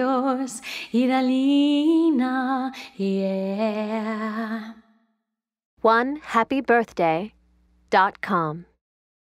yours, Idalina, yeah. One happy birthday dot com.